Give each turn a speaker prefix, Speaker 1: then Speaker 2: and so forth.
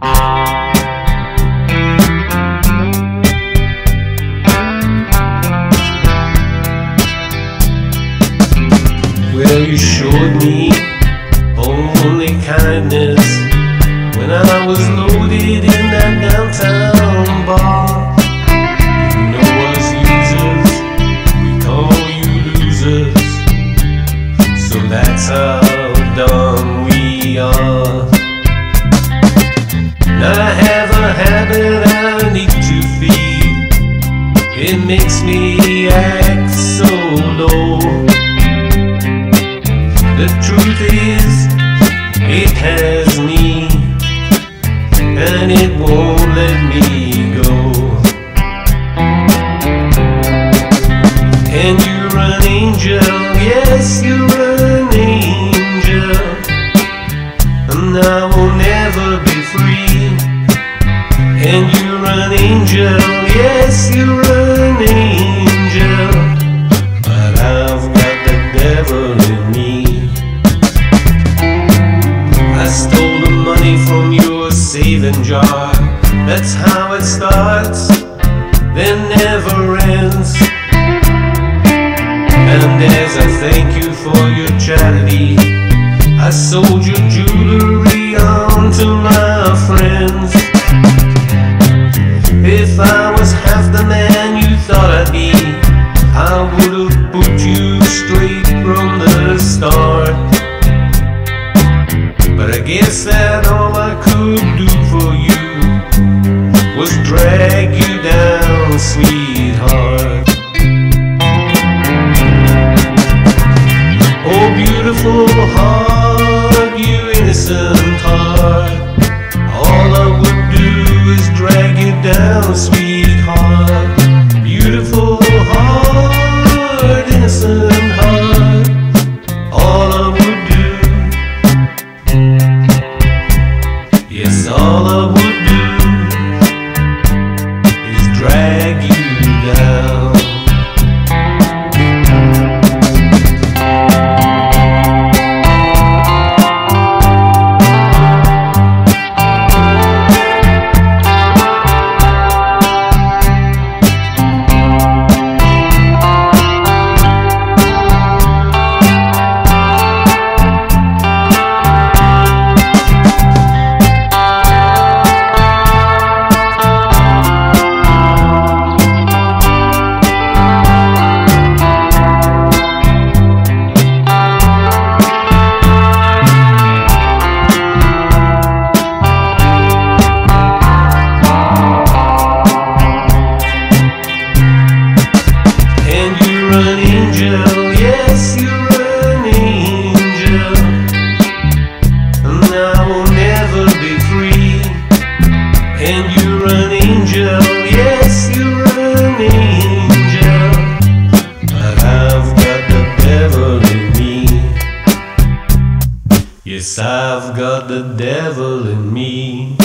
Speaker 1: Well, you showed me only kindness when I was loaded It makes me act so low. The truth is, it has me, and it won't let me go. And you're an angel, yes, you're an angel, and I will never be free. And you're an angel, yes, you're saving jar. That's how it starts, then never ends. And as a thank you for your charity, I sold your jewelry on to my friends. If I was half the man you thought I'd be, I would have put you straight from the start. But I guess that all I could do drag you down, sweetheart. Oh, beautiful heart, you innocent heart. All I would do is drag you down, sweetheart. Beautiful heart, innocent heart. All I would do Yes, all I would And you're an angel, yes, you're an angel. But I've got the devil in me. Yes, I've got the devil in me.